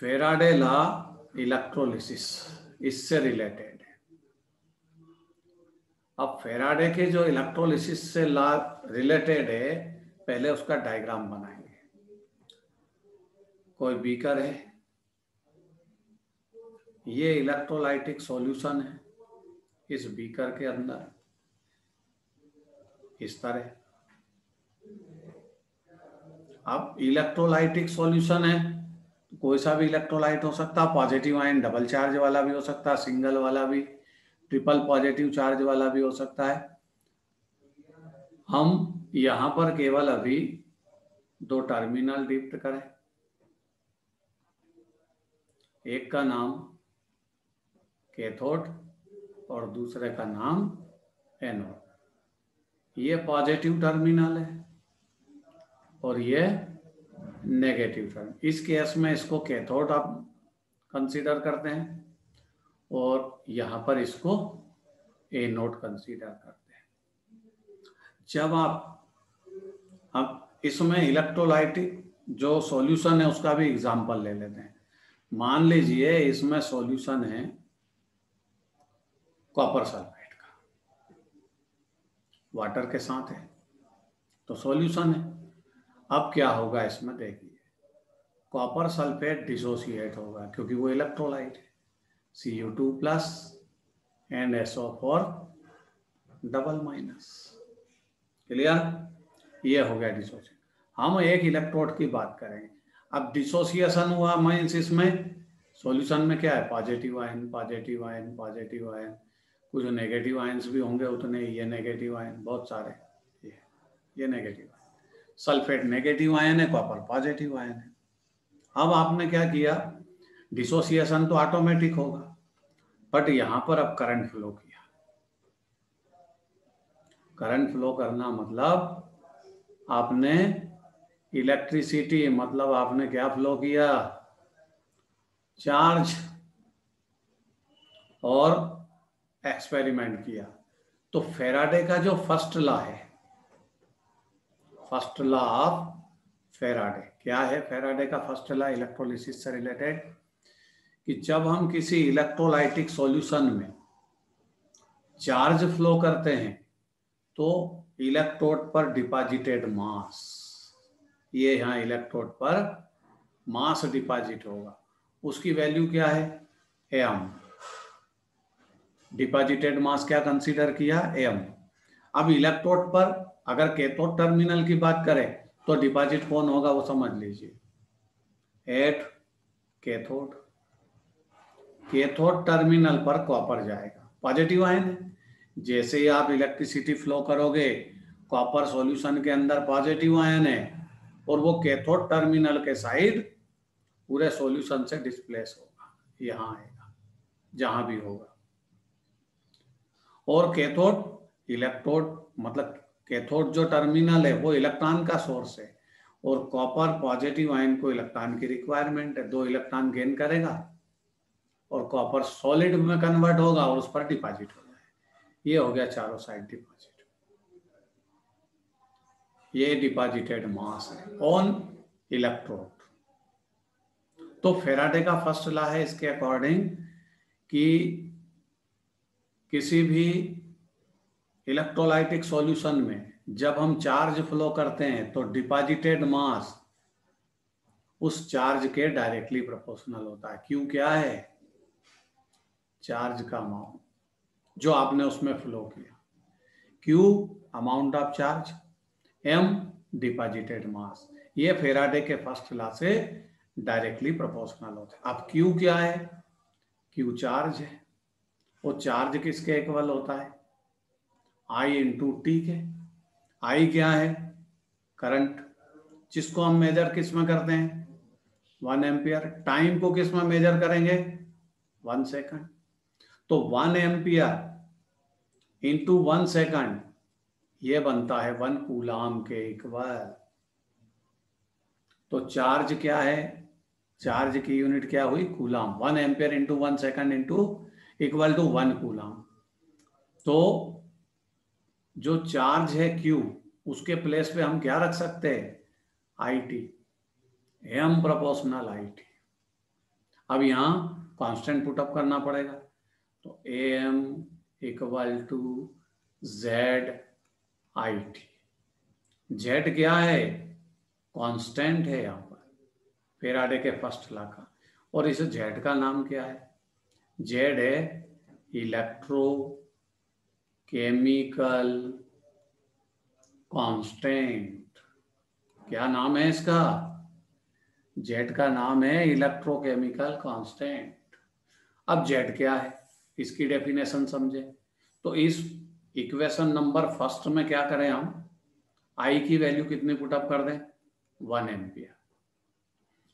Faraday law electrolysis इससे related है अब फेराडे के जो इलेक्ट्रोलिसिस से लॉ रिलेटेड है, पहले उसका डायग्राम बनाएँगे। कोई बीकर है? ये इलेक्ट्रोलाइटिक सॉल्यूशन है, इस बीकर के अंदर। इस तरह। अब इलेक्ट्रोलाइटिक सॉल्यूशन है। कोई सा भी इलेक्ट्रोलाइट हो सकता है पॉजिटिव आयन डबल चार्ज वाला भी हो सकता है सिंगल वाला भी ट्रिपल पॉजिटिव चार्ज वाला भी हो सकता है। हम यहाँ पर केवल अभी दो टर्मिनल डिप्ट करें। एक का नाम कैथोड और दूसरे का नाम एनोड ये पॉजिटिव टर्मिनल है और ये नेगेटिव टर्म इस केस में इसको कैथोड आप कंसीडर करते हैं और यहाँ पर इसको ए नोट कंसीडर करते हैं। जब आप अब इसमें इलेक्ट्रोलाइटिक जो सॉल्यूशन है उसका भी एग्जांपल ले लेते हैं। मान लीजिए इसमें सॉल्यूशन है कॉपर सल्फेट का। वाटर के साथ है तो सॉल्यूशन है। अब क्या होगा इसमें? देखिए कॉपर सल्फेट डिसोसिएट होगा, क्योंकि वो इलेक्ट्रोलाइट है। C U two plus and S O four double minus clear ये हो गया डिसोसिएट हम एक इलेक्ट्रोड की बात करेंगे अब डिसोसिएशन हुआ मीन्स इसमें। सॉल्यूशन में क्या है? Positive ion positive ion positive ion कुछ नेगेटिव आयंस भी होंगे उतने, ये नेगेटिव आयन बहुत सारे। ये ये नेगेटिव सल्फेट नेगेटिव आयन है, कॉपर पॉजिटिव आयन है। अब आपने क्या किया? डिसोसिएशन तो ऑटोमेटिक होगा बट यहाँ पर अब करंट फ्लो किया। करंट फ्लो करना मतलब आपने इलेक्ट्रिसिटी मतलब आपने क्या फ्लो किया? चार्ज और एक्सपेरिमेंट किया। तो फेराडे का जो फ़र्स्ट लॉ है फ़र्स्ट लॉ ऑफ़ फेराडे क्या है फेराडे का फ़र्स्ट लॉ इलेक्ट्रोलिसिस से रिलेटेड कि जब हम किसी इलेक्ट्रोलाइटिक सॉल्यूशन में चार्ज फ्लो करते हैं तो इलेक्ट्रोड पर डिपॉजिटेड मास ये यहाँ इलेक्ट्रोड पर मास डिपॉजिट होगा। उसकी वैल्यू क्या है? एम डिपॉजिटेड मास क्या कंसीडर किया? एम अब इलेक्ट्रोड पर अगर कैथोड टर्मिनल की बात करें तो डिपॉजिट कौन होगा वो समझ लीजिए। एट कैथोड कैथोड टर्मिनल पर कॉपर जाएगा। पॉजिटिव आयन है जैसे ही आप इलेक्ट्रिसिटी फ्लो करोगे कॉपर सॉल्यूशन के अंदर पॉजिटिव आयन है और वो कैथोड टर्मिनल के साइड पूरे सॉल्यूशन से डिस्प्लेस होगा। यहाँ आएगा, जहाँ भी होगा। और कैथोड इलेक्ट्रोड मतलब कैथोड जो टर्मिनल है वो इलेक्ट्रॉन का सोर्स है और कॉपर पॉजिटिव आयन को इलेक्ट्रॉन की रिक्वायरमेंट है, दो इलेक्ट्रॉन गेन करेगा और कॉपर सॉलिड में कन्वर्ट होगा और उस पर डिपॉजिट हो जाए ये हो गया चारों साइड डिपॉजिट। ये डिपॉजिटेड मास है, ऑन इलेक्ट्रोड। तो फेराडे का फ़र्स्ट लॉ है इसके अकॉर्डिंग कि किसी भी इलेक्ट्रोलाइटिक सॉल्यूशन में जब हम चार्ज फ्लो करते हैं तो डिपॉजिटेड मास उस चार्ज के डायरेक्टली प्रोपोर्शनल होता है। क्यों क्या है? चार्ज का अमाउंट जो आपने उसमें फ्लो किया। Q amount of charge M deposited mass ये फेराडे के फ़र्स्ट लॉ से डायरेक्टली प्रोपोर्शनल होता है। अब क्यू क्या है? क्यू चार्ज है। वो चार्ज किसके इक्वल होता है? आई इंटू टी के। आई क्या है? करंट जिसको हम मेजर किसमें करते हैं? वन एम्पियर टाइम को किसमें मेजर करेंगे? वन सेकंड तो one ampere into one second ये बनता है वन कूलाम के इक्वल तो चार्ज क्या है? चार्ज की यूनिट क्या हुई? Coulomb one ampere into one second into equal to one coulomb तो जो चार्ज है क्यू उसके प्लेस पे हम क्या रख सकते हैं? I T M proportional I T अब यहाँ कांस्टेंट पुटअप करना पड़ेगा। तो A M equal to Z I T Z क्या है? कांस्टेंट है यहाँ पर। फेराडे के फ़र्स्ट ला का और इस जेड का नाम क्या है? जेड है इलेक्ट्रो केमिकल कांस्टेंट क्या नाम है इसका? जेड का नाम है इलेक्ट्रोकेमिकल कांस्टेंट अब जेड क्या है? इसकी डेफिनेशन समझे। तो इस इक्वेशन नंबर फ़र्स्ट में क्या करें हम? आई की वैल्यू कितनी पुटअप कर दें? वन एम्पियर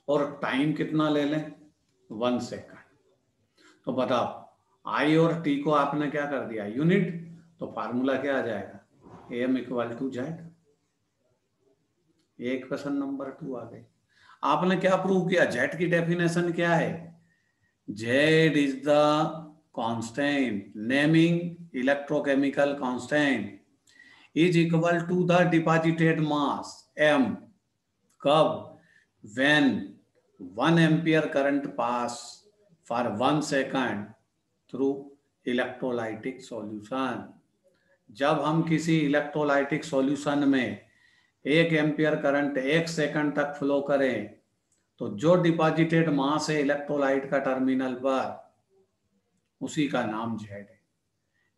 और टाइम कितना ले लें? वन सेकंड तो बताओ आई और टी को आपने क्या कर दिया? यूनिट तो फार्मूला क्या आ जाएगा? A M equal to Z ये क्वेश्चन नंबर टू आ गई। आपने क्या प्रूव किया? जेड की डेफिनेशन क्या है? Z is the constant naming electrochemical constant is equal to the deposited mass M कब? When one ampere current pass for one second through electrolytic solution जब हम किसी इलेक्ट्रोलाइटिक सॉल्यूशन में एक एम्पियर करंट एक सेकंड तक फ्लो करें तो जो डिपॉजिटेड मास है इलेक्ट्रोलाइट का टर्मिनल पर, उसी का नाम जेड है।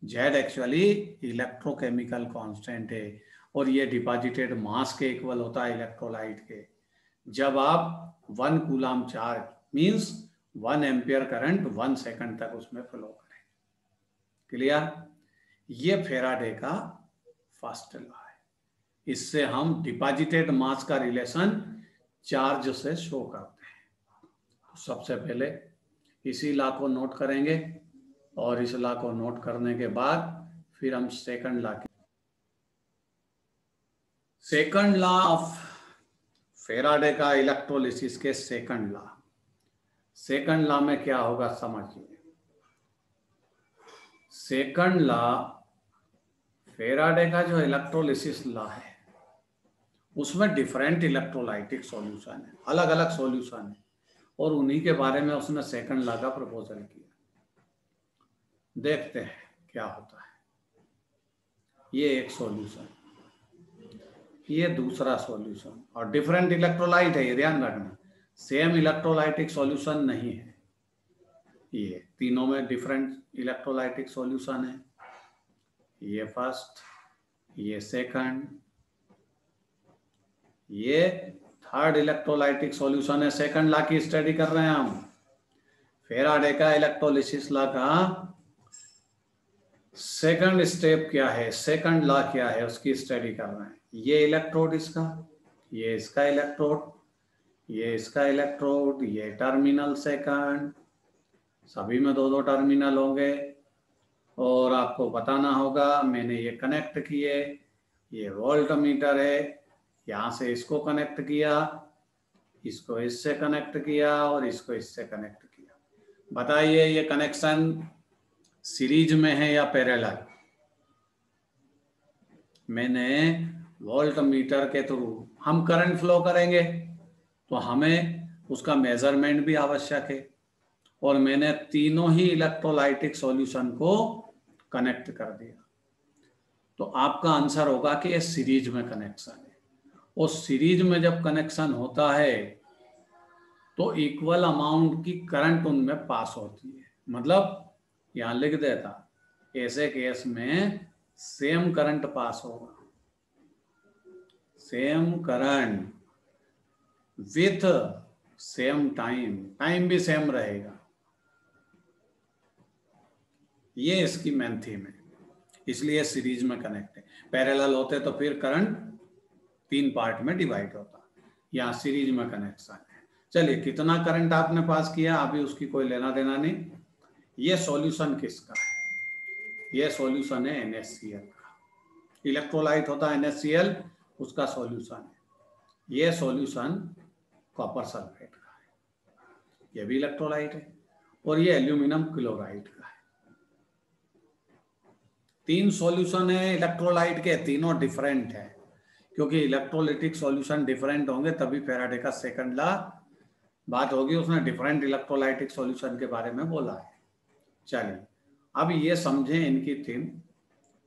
जेड एक्चुअली इलेक्ट्रोकेमिकल कांस्टेंट है और ये डिपॉजिटेड मास के इक्वल होता है इलेक्ट्रोलाइट के। जब आप one coulomb charge means one ampere current one second तक उसमें फ्लो करें। क्लियर ये फेराडे का फ़र्स्ट लॉ है। इससे हम डिपॉजिटेड मास का रिलेशन चार्ज से शो करते हैं। तो सबसे पहले इसी लॉ को नोट करेंगे और इस लॉ को नोट करने के बाद फिर हम सेकंड लॉ के सेकंड लॉ ऑफ़ फेराडे का इलेक्ट्रोलिसिस के सेकंड लॉ सेकंड लॉ में क्या होगा समझिए। सेकंड लॉ फेराडे का जो इलेक्ट्रोलिसिस लॉ है, उसमें डिफरेंट इलेक्ट्रोलाइटिक सॉल्यूशन है अलग अलग सॉल्यूशन है, और उन्हीं के बारे में उसने सेकंड लॉ का प्रपोजल किया। देखते हैं क्या होता है। ये एक सॉल्यूशन ये दूसरा सॉल्यूशन और डिफरेंट इलेक्ट्रोलाइट है ये ध्यान रखना। सेम इलेक्ट्रोलाइटिक सॉल्यूशन नहीं है। ये तीनों में डिफरेंट इलेक्ट्रोलाइटिक सॉल्यूशन है। ये फ़र्स्ट ये सेकंड ये थर्ड इलेक्ट्रोलाइटिक सॉल्यूशन है। सेकंड ला की स्टडी कर रहे हैं हम। फेराडे का इलेक्ट्रोलिसिस लॉ का। सेकंड स्टेप क्या है? सेकंड ला क्या है? उसकी स्टडी कर रहे हैं। ये इलेक्ट्रोड इसका, ये इसका इलेक्ट्रोड ये इसका इलेक्ट्रोड ये टर्मिनल सेकंड सभी में दो दो टर्मिनल होंगे। और आपको बताना होगा, मैंने ये कनेक्ट किए, ये वोल्ट मीटर है, यहाँ से इसको कनेक्ट किया, इसको इससे कनेक्ट किया और इसको इससे कनेक्ट किया। बताइए ये कनेक्शन सीरीज़ में है या पैरेलल मैंने वोल्ट मीटर के थ्रू, हम करंट फ्लो करेंगे तो हमें उसका मेज़रमेंट भी आवश्यक है। और मैंने तीनों ही इलेक्ट्रोलाइटिक सॉल्यूशन को कनेक्ट कर दिया। तो आपका आंसर होगा कि ये सीरीज़ में कनेक्शन है। और सीरीज़ में जब कनेक्शन होता है तो इक्वल अमाउंट की करंट उनमें पास होती है। मतलब यहाँ लिख देता, ऐसे केस में सेम करंट पास होगा। Same current with same time time भी सेम रहेगा। ये इसकी मेन थीम है। इसलिए सीरीज़ में कनेक्ट है। पैरेलल होते तो फिर करंट तीन पार्ट में डिवाइड होता। यहाँ सीरीज़ में कनेक्शन है। चलिए, कितना करंट आपने पास किया, अभी उसकी कोई लेना देना नहीं। ये सॉल्यूशन किसका है? ये सॉल्यूशन है NaCl का। इलेक्ट्रोलाइट होता है NaCl उसका सॉल्यूशन है। ये सॉल्यूशन कॉपर सल्फेट का है। ये भी इलेक्ट्रोलाइट है और ये एल्यूमिनियम क्लोराइड का है। तीन सॉल्यूशन है इलेक्ट्रोलाइट के तीनों डिफरेंट है। क्योंकि इलेक्ट्रोलिटिक सॉल्यूशन डिफरेंट होंगे, तभी फेराडे का सेकंड ला बात होगी, उसने डिफरेंट इलेक्ट्रोलाइटिक सॉल्यूशन के बारे में बोला है। चलिए, अब ये समझें इनकी थीम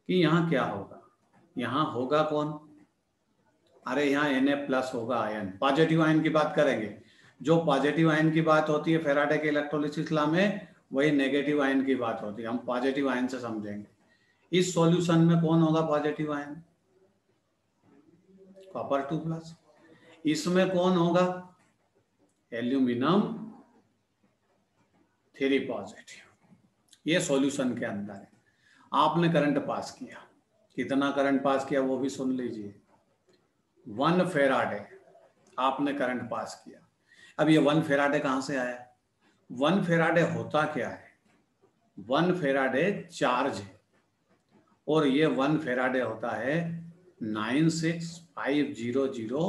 कि यहाँ क्या होगा। यहाँ होगा कौन? अरे यहाँ एन प्लस होगा आयन पॉजिटिव आयन की बात करेंगे। जो पॉजिटिव आयन की बात होती है फेराडे के इलेक्ट्रोलिसिस लॉ में, वही नेगेटिव आयन की बात होती है। हम पॉजिटिव आयन से समझेंगे। इस सॉल्यूशन में कौन होगा positive ion copper two plus इसमें कौन होगा? एल्यूमिनियम थ्री पॉजिटिव ये सॉल्यूशन के अंदर है। आपने करंट पास किया। कितना करंट पास किया वो भी सुन लीजिए। वन फेराडे आपने करंट पास किया। अब ये वन फेराडे कहाँ से आया? वन फेराडे होता क्या है? वन फेराडे चार्ज है। और ये वन फेराडे होता है nine six five zero zero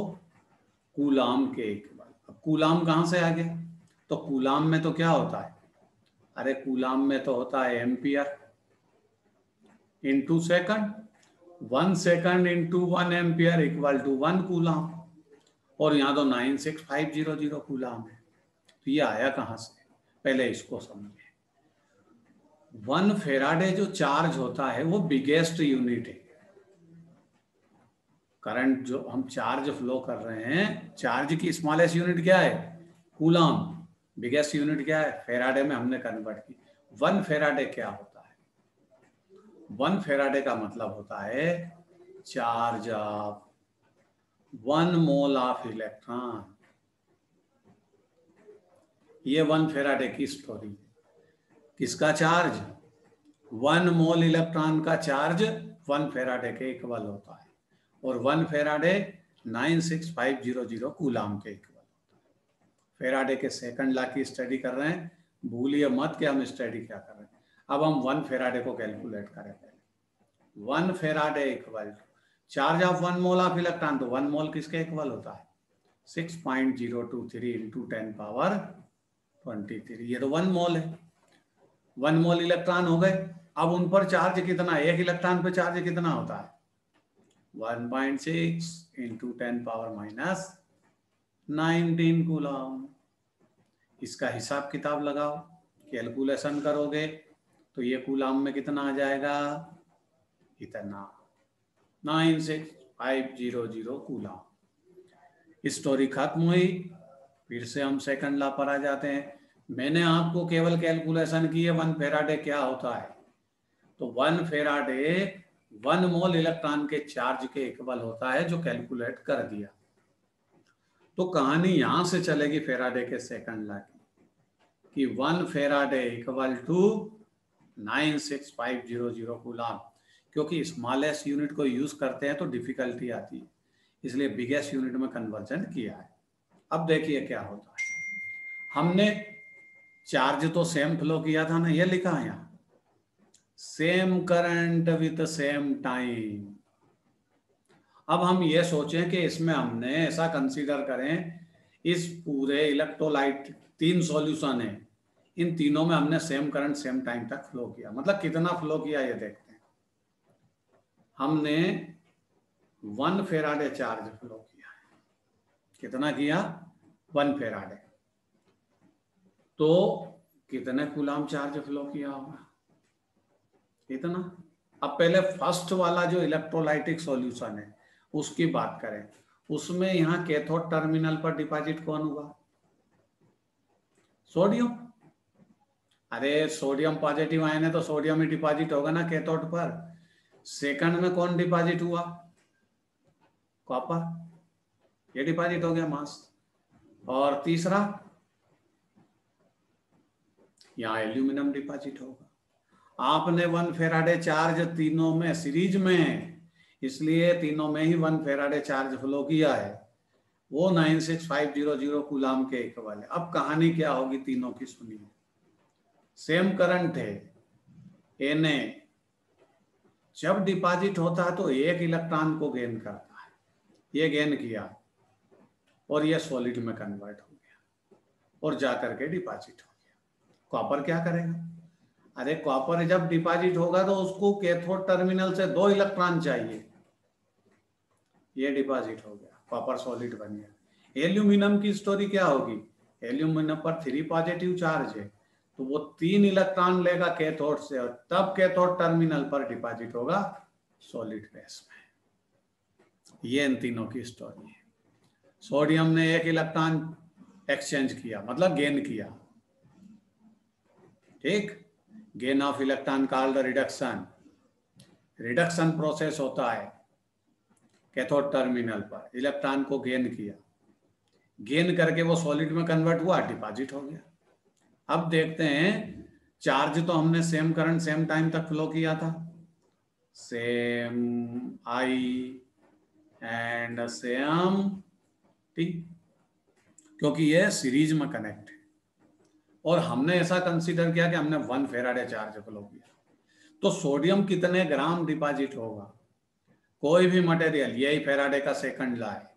coulomb के इक्वल अब कूलाम कहाँ से आ गया तो कूलाम में तो क्या होता है? अरे कूलाम में तो होता है ampere. Into second one second into one ampere equal to one coulomb और यहाँ तो nine six five zero zero coulomb है। तो ये आया कहाँ से? पहले इसको समझे। वन फेराडे जो चार्ज होता है, वो बिगेस्ट यूनिट है। करंट जो हम चार्ज फ्लो कर रहे हैं चार्ज की स्मॉलेस्ट यूनिट क्या है? कूलाम बिगेस्ट यूनिट क्या है? फेराडे में हमने कन्वर्ट की। वन फेराडे क्या होता है? वन फेराडे का मतलब होता है charge of one mole of electron ये वन फेराडे की स्टोरी किसका चार्ज? वन मोल इलेक्ट्रॉन का चार्ज वन फेराडे के इक्वल होता है। और one Faraday nine six five zero zero coulomb के इक्वल होता है। फेराडे के सेकंड ला की स्टडी कर रहे हैं। भूलिए मत कि हम स्टडी क्या कर रहे हैं। अब हम वन फेराडे को कैलकुलेट करें पहले। One Faraday equal, charge of one mole of electron तो वन मोल किसके इक्वल होता है? Six point zero two three into ten power twenty three. ये तो वन मोल है। वन मोल इलेक्ट्रॉन हो गए, अब उन पर चार्ज कितना एक इलेक्ट्रॉन पे चार्ज कितना होता है? One point six into ten power minus nineteen coulomb. इसका हिसाब किताब लगाओ, कैलकुलेशन करोगे तो ये कूलाम में कितना आ जाएगा? इतना। Nine six five zero zero coulomb story खत्म हुई, फिर से हम सेकंड ला पर आ जाते हैं। मैंने आपको केवल कैलकुलेशन की है, वन फेराडे क्या होता है? तो one Faraday, one mole electron के चार्ज के इक्वल होता है, जो कैलकुलेट कर दिया। तो कहानी यहाँ से चलेगी फेराडे के सेकंड ला की, कि one Faraday equal to nine six five zero zero coulomb. क्योंकि स्मॉलेस्ट यूनिट को यूज़ करते हैं तो डिफिकल्टी आती है, इसलिए बिगेस्ट यूनिट में कन्वर्जन किया है। अब देखिए क्या होता है। हमने चार्ज तो सेम फ्लो किया था ना, ये लिखा है यहाँ। Same current with same time. अब हम ये सोचें कि इसमें हमने ऐसा कंसीडर करें, इस पूरे इलेक्ट्रोलाइट, तीन सॉल्यूशन है। इन तीनों में हमने सेम करंट, सेम टाइम तक फ्लो किया। मतलब कितना फ्लो किया ये देखते हैं। हमने वन फेराडे चार्ज फ्लो किया कितना किया? One Faraday. तो कितने गुलाम चार्ज फ्लो किया होगा? कितना अब पहले फ़र्स्ट वाला जो इलेक्ट्रोलाइटिक सॉल्यूशन है, उसकी बात करें। उसमें यहाँ कैथोड टर्मिनल पर डिपॉजिट कौन हुआ? सोडियम अरे सोडियम पॉजिटिव आए तो सोडियम ही डिपॉजिट होगा ना कैथोड पर। सेकंड में कौन डिपॉजिट हुआ? कॉपर ये डिपॉजिट हो गया मास और तीसरा? यहाँ एल्यूमिनियम डिपॉजिट होगा। आपने वन फेराडे चार्ज तीनों में सीरीज़ में, इसलिए तीनों में ही वन फेराडे चार्ज फ्लो किया है। वो nine six five zero zero coulomb के एक वाले। अब कहानी क्या होगी तीनों की सुनिए। सेम करंट है। एन जब डिपॉजिट होता है तो एक इलेक्ट्रॉन को गेन करता है। ये गेन किया और ये सॉलिड में कन्वर्ट हो गया और जाकर के डिपॉजिट हो कॉपर क्या करेगा? अरे कॉपर जब डिपॉजिट होगा तो उसको कैथोड टर्मिनल से दो इलेक्ट्रॉन चाहिए। ये डिपॉजिट हो गया कॉपर सॉलिड बन गया। एल्यूमिनियम की स्टोरी क्या होगी? एल्यूमिनियम पर थ्री पॉजिटिव चार्ज है तो वो तीन इलेक्ट्रॉन लेगा कैथोड से, और तब कैथोड टर्मिनल पर डिपॉजिट होगा सॉलिड फेस में। ये इन तीनों की स्टोरी है। सोडियम ने एक इलेक्ट्रॉन एक्सचेंज किया मतलब गेन किया। ठीक? Gain of electron called reduction reduction process होता है कैथोड टर्मिनल पर। इलेक्ट्रॉन को गेन किया। गेन करके वो सॉलिड में कन्वर्ट हुआ डिपॉजिट हो गया। अब देखते हैं चार्ज तो हमने सेम करंट सेम टाइम तक फ्लो किया था। Same I and same T क्योंकि ये सीरीज़ में कनेक्ट और हमने ऐसा कंसीडर किया कि हमने वन फेराडे चार्ज फ्लो किया। तो सोडियम कितने ग्राम डिपॉजिट होगा? कोई भी मटेरियल यही फेराडे का सेकंड लॉ है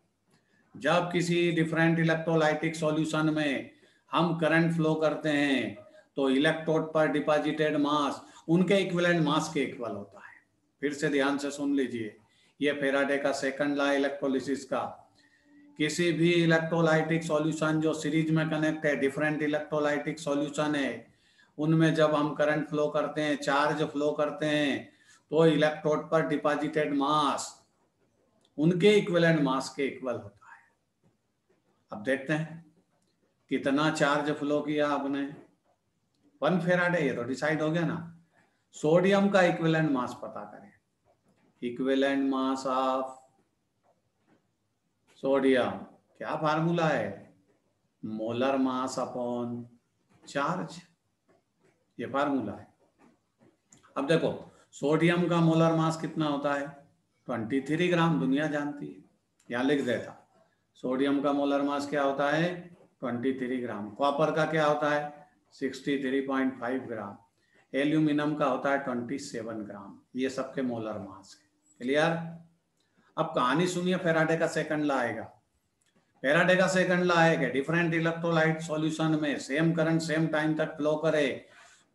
जब किसी डिफरेंट इलेक्ट्रोलाइटिक सॉल्यूशन में हम करंट फ्लो करते हैं तो इलेक्ट्रोड पर डिपॉजिटेड मास उनके इक्विवेलेंट मास के इक्वल होता है। फिर से ध्यान से सुन लीजिए, ये फेराडे का सेकंड लॉ इलेक्ट्रोलिसिस का किसी भी इलेक्ट्रोलाइटिक सॉल्यूशन जो सीरीज़ में कनेक्ट है डिफरेंट इलेक्ट्रोलाइटिक सॉल्यूशन है, उनमें जब हम करंट फ्लो करते हैं चार्ज फ्लो करते हैं तो इलेक्ट्रोड पर डिपॉजिटेड मास उनके इक्विवेलेंट मास के इक्वल होता है। अब देखते हैं कितना चार्ज फ्लो किया आपने। वन फेराडे ये तो डिसाइड हो गया ना। सोडियम का इक्विवेलेंट मास पता करें। Equivalent mass of sodium. क्या फार्मूला है? Molar mass upon charge. ये फार्मूला है। अब देखो, सोडियम का मोलर मास कितना होता है? 23 ग्राम, दुनिया जानती है। यहाँ लिख देता। सोडियम का मोलर मास क्या होता है? 23 ग्राम। कॉपर का क्या होता है? 63.5 ग्राम। एल्यूमिनियम का होता है 27 ग्राम। ये सबके मोलर मास है। क्लियर? अब कहानी सुनिए फेराडे का सेकंड ला आएगा। फेराडे का सेकंड ला आएगा। डिफरेंट इलेक्ट्रोलाइट सॉल्यूशन में सेम करंट सेम टाइम तक फ्लो करे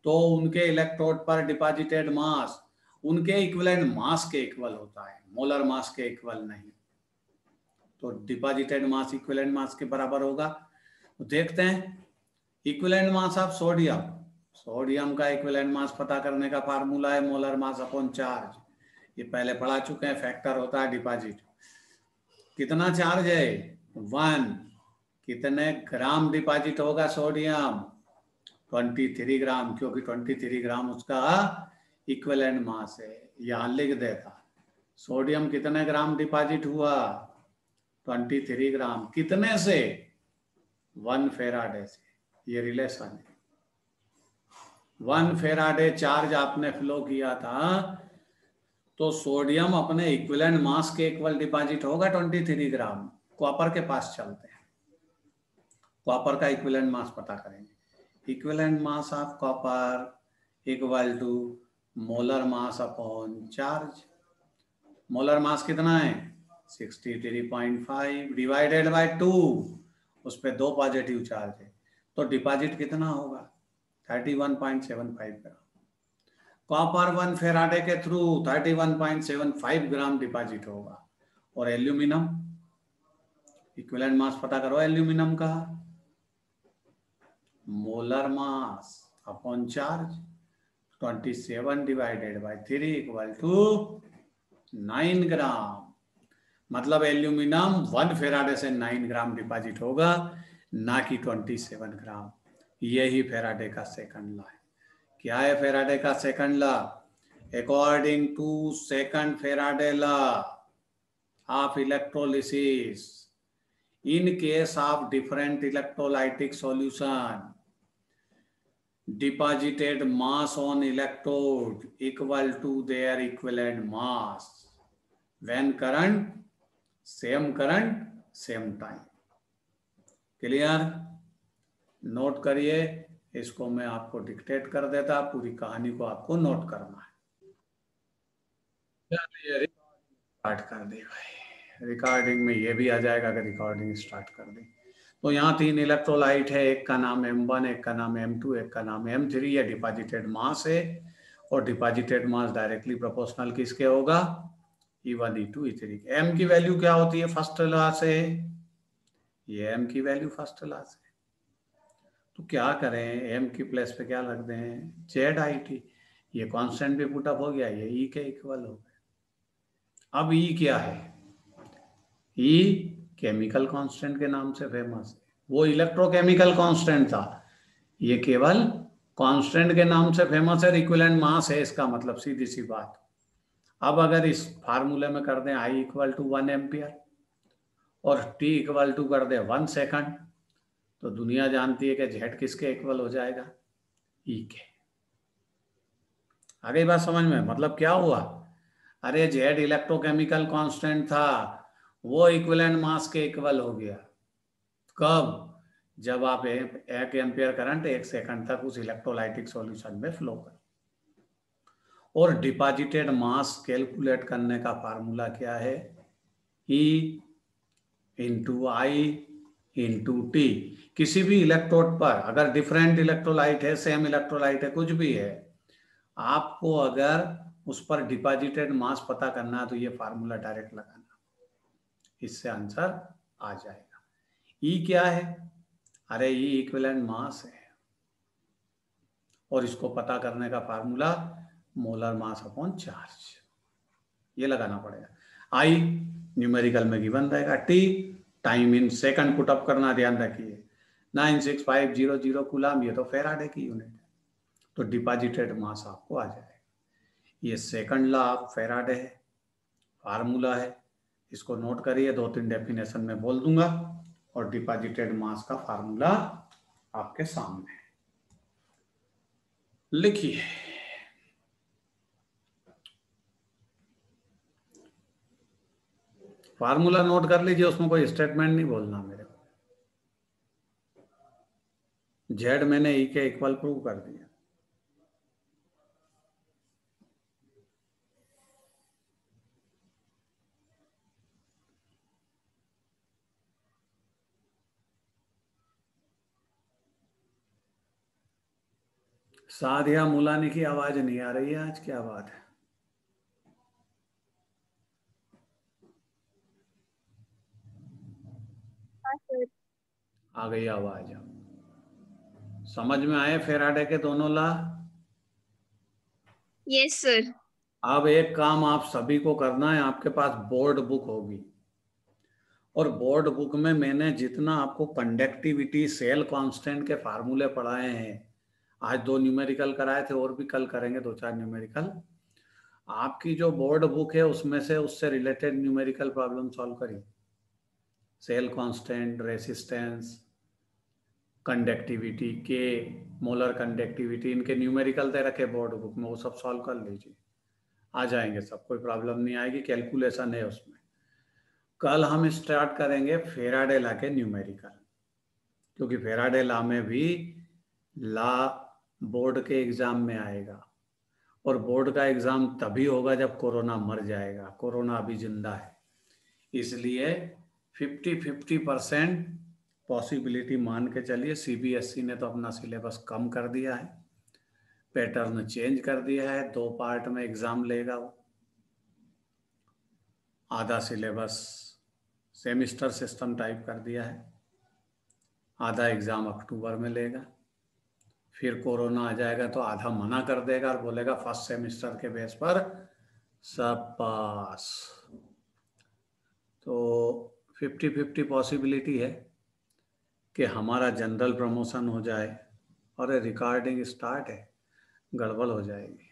तो उनके इलेक्ट्रोड पर डिपॉजिटेड मास उनके इक्वलेंट मास के इक्वल होता है। मोलर मास के इक्वल नहीं। तो डिपॉजिटेड मास इक्वलेंट मास के बराबर होगा। तो देखते हैं। Equivalent mass of sodium sodium का इक्वलेंट मास पता करने का फार्मूला है मोलर मास अपॉन चार्ज ये पहले पढ़ा चुके हैं फैक्टर होता है डिपॉजिट कितना चार्ज है? वन कितने ग्राम डिपॉजिट होगा सोडियम ट्वेंटी थ्री ग्राम क्योंकि ट्वेंटी थ्री ग्राम उसका इक्वलेंट मास है। यहाँ लिख देता। सोडियम कितने ग्राम डिपॉजिट हुआ? ट्वेंटी थ्री ग्राम कितने से? वन फेराडे से। ये रिलेशन है वन फेराडे चार्ज आपने फ्लो किया था। तो सोडियम अपने इक्विलेंट मास के इक्वल डिपॉजिट होगा 23 ग्राम। कॉपर के पास चलते हैं। कॉपर का इक्विलेंट मास पता करेंगे। Equivalent mass of copper equal to molar mass upon charge molar mass कितना है? 63.5 डिवाइडेड बाय टू उस पर दो पॉजिटिव चार्ज है। तो डिपॉजिट कितना होगा? 31.75 ग्राम। कॉपर वन फेराडे के थ्रू 31.75 ग्राम डिपॉजिट होगा। और एल्यूमिनियम इक्विवेलेंट मास पता करो एल्यूमिनियम का। Molar mass upon charge 27 divided by 3 equal to 9 gram मतलब एल्यूमिनियम वन फेराडे से 9 ग्राम डिपॉजिट होगा, ना कि 27 ग्राम यही फेराडे का सेकंड लॉ है क्या है फेराडे का second law according to second Faraday law of electrolysis in case of different electrolytic solution deposited mass on electrode equal to their equivalent mass when current same current same time clear note करिए इसको मैं आपको dictate कर देता पूरी कहानी को आपको नोट करना है। स्टार्ट कर दी भाई। रिकॉर्डिंग में ये भी आ जाएगा अगर रिकॉर्डिंग स्टार्ट कर दी। तो यहाँ तीन इलेक्ट्रोलाइट है एक का नाम एम वन एक का नाम एम टू एक का नाम एम थ्री ये डिपॉजिटेड मास है। और डिपॉजिटेड मास डायरेक्टली प्रोपोर्शनल किसके होगा? E one E two three M की वैल्यू क्या होती है? फ़र्स्ट लॉ से। ये एम की वैल्यू फ़र्स्ट लॉ से। तो क्या करें? एम की प्लेस पे क्या रख दें? जेड आई टी ये कांस्टेंट भी पुटअप हो गया, ये ई e के इक्वल हो गए अब ई e क्या है? ई केमिकल कांस्टेंट के नाम से फ़ेमस है। वो इलेक्ट्रोकेमिकल कांस्टेंट था। ये केवल कांस्टेंट के नाम से फ़ेमस है इक्विलेंट मास है, इसका मतलब सीधी सी बात। अब अगर इस फार्मूले में कर दें I equal to one ampere और टी इक्वल टू कर दे वन सेकंड तो दुनिया जानती है कि जेड किसके इक्वल हो जाएगा? ई के। आगे बात समझ में मतलब क्या हुआ? अरे जेड इलेक्ट्रोकेमिकल कांस्टेंट था, वो इक्विलेंट मास के इक्वल हो गया। कब? जब आप एक एम्पियर करंट एक सेकंड तक उस इलेक्ट्रोलाइटिक सॉल्यूशन में फ्लो कर। और डिपॉजिटेड मास कैलकुलेट करने का फार्मूला क्या है? E into I into T किसी भी इलेक्ट्रोड पर, अगर डिफरेंट इलेक्ट्रोलाइट है सेम इलेक्ट्रोलाइट है, कुछ भी है, आपको अगर उस पर डिपॉजिटेड मास पता करना है तो ये फार्मूला डायरेक्ट लगाना। इससे आंसर आ जाएगा। ई e क्या है? अरे ई इक्विलेंट मास है। और इसको पता करने का formula molar mass upon charge ये लगाना पड़ेगा। आई न्यूमेरिकल में गिवन रहेगा। T time in second put up करना ध्यान रखिए। Nine six five zero zero coulomb, ये तो फेराडे की यूनिट है। तो डिपॉजिटेड मास आपको आ जाएगा। ये सेकंड लॉ आप फेराडे है फार्मूला है। इसको नोट करिए, दो तीन डेफिनेशन में बोल दूँगा। और डिपॉजिटेड मास का फार्मूला आपके सामने लिखिए। फार्मूला नोट कर लीजिए, उसमें कोई स्टेटमेंट नहीं बोलना मेरे को। जेड मैंने ई e के इक्वल प्रूव कर दिया। साधिया मुलानी की आवाज़ नहीं आ रही है, आज क्या बात है? आ गई आवाज़। समझ में आए फेराडे के दोनों ला? यस सर अब एक काम आप सभी को करना है आपके पास बोर्ड बुक होगी। और बोर्ड बुक में मैंने जितना आपको कंडक्टिविटी सेल कांस्टेंट के फार्मूले पढ़ाए हैं आज दो न्यूमेरिकल कराए थे और भी कल करेंगे दो चार न्यूमेरिकल आपकी जो बोर्ड बुक है उसमें से उससे रिलेटेड न्यूमेरिकल प्रॉब्लम सॉल्व करिए। सेल कांस्टेंट रेसिस्टेंस, कंडक्टिविटी के मोलर कंडक्टिविटी, इनके न्यूमेरिकल दे रखे बोर्ड बुक में, वो सब सॉल्व कर लीजिए। आ जाएँगे सब, कोई प्रॉब्लम नहीं आएगी, कैलकुलेशन है उसमें। कल हम स्टार्ट करेंगे फेराडे ला के न्यूमेरिकल, क्योंकि फेराडे ला में भी ला बोर्ड के एग्ज़ाम में आएगा, और बोर्ड का एग्ज़ाम तभी होगा जब कोरोना मर जाएगा, कोरोना अभी ज़िंदा है। इसलिए फिफ्टी फिफ्टी परसेंट पॉसिबिलिटी मान के चलिए। सीबीएसई ने तो अपना सिलेबस कम कर दिया है। पैटर्न चेंज कर दिया है। दो पार्ट में एग्ज़ाम लेगा वो। आधा सिलेबस सेमिस्टर सिस्टम टाइप कर दिया है। आधा एग्ज़ाम अक्टूबर में लेगा। फिर कोरोना आ जाएगा तो आधा मना कर देगा और बोलेगा, फ़र्स्ट सेमिस्टर के बेस पर सब पास तो फिफ्टी फिफ्टी पॉसिबिलिटी है कि हमारा जनरल प्रमोशन हो जाए और रिकॉर्डिंग स्टार्ट है, गड़बड़ हो जाएगी।